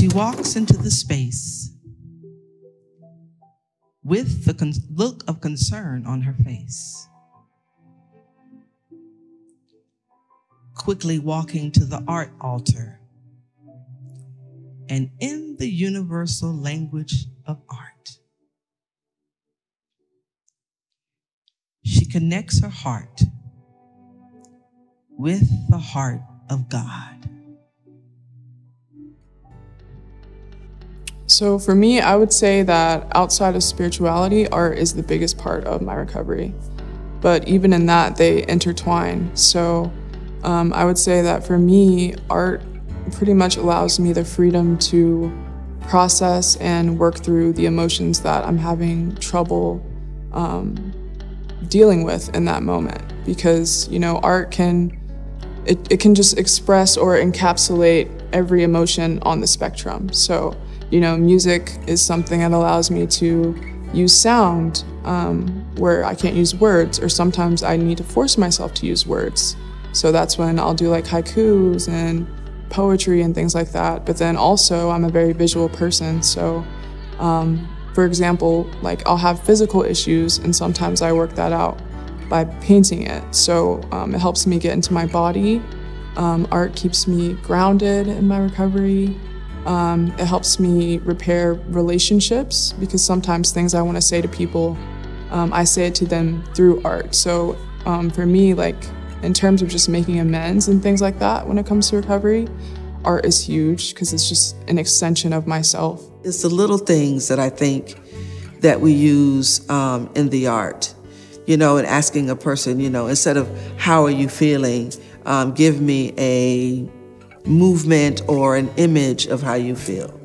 She walks into the space with the con- look of concern on her face. Quickly walking to the art altar and in the universal language of art, she connects her heart with the heart of God. So for me, I would say that outside of spirituality, art is the biggest part of my recovery. But even in that, they intertwine. So um, I would say that for me, art pretty much allows me the freedom to process and work through the emotions that I'm having trouble um, dealing with in that moment. Because, you know, art can, it, it can just express or encapsulate every emotion on the spectrum. So, you know, music is something that allows me to use sound um, where I can't use words, or sometimes I need to force myself to use words. So that's when I'll do like haikus and poetry and things like that. But then also, I'm a very visual person. So, um, for example, like I'll have physical issues, and sometimes I work that out by painting it. So um, it helps me get into my body. Um, art keeps me grounded in my recovery. Um, it helps me repair relationships because sometimes things I want to say to people, um, I say it to them through art. So um, for me, like in terms of just making amends and things like that when it comes to recovery, art is huge because it's just an extension of myself. It's the little things that I think that we use um, in the art, you know, and asking a person, you know, instead of how are you feeling, um, give me a movement or an image of how you feel.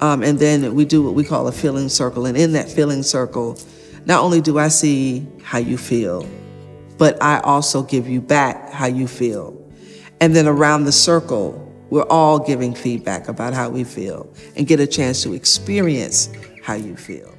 Um, and then we do what we call a feeling circle. And in that feeling circle, not only do I see how you feel, but I also give you back how you feel. And then around the circle, we're all giving feedback about how we feel and get a chance to experience how you feel.